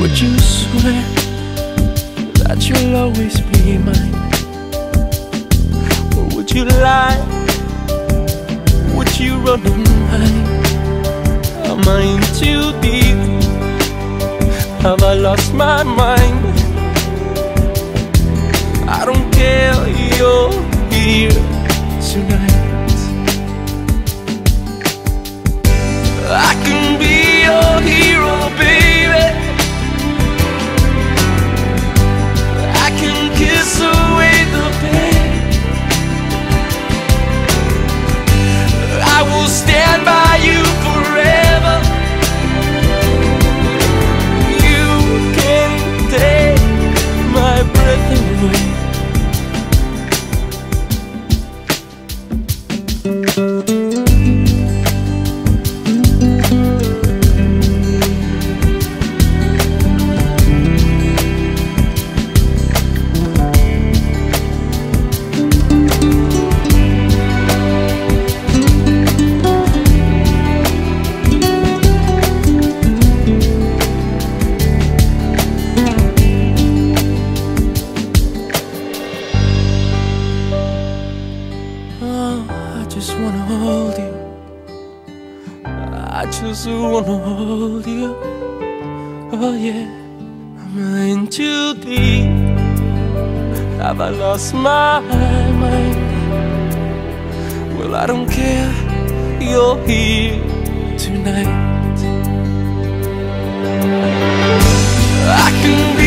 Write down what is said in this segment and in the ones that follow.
Would you swear that you'll always be mine? Or would you lie? Would you run and hide? Am I in too deep? Have I lost my mind? I don't care, you're here Oh, I just wanna hold you. I just wanna hold you. Oh yeah, I'm in too deep. Have I lost my mind? Well, I don't care. You're here tonight. I can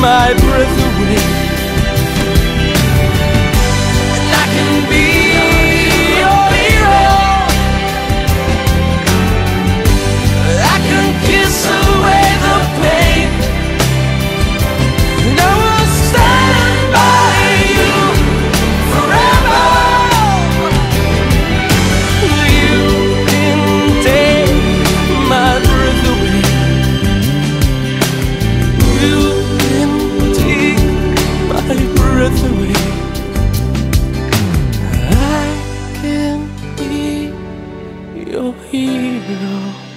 my breath 一秒。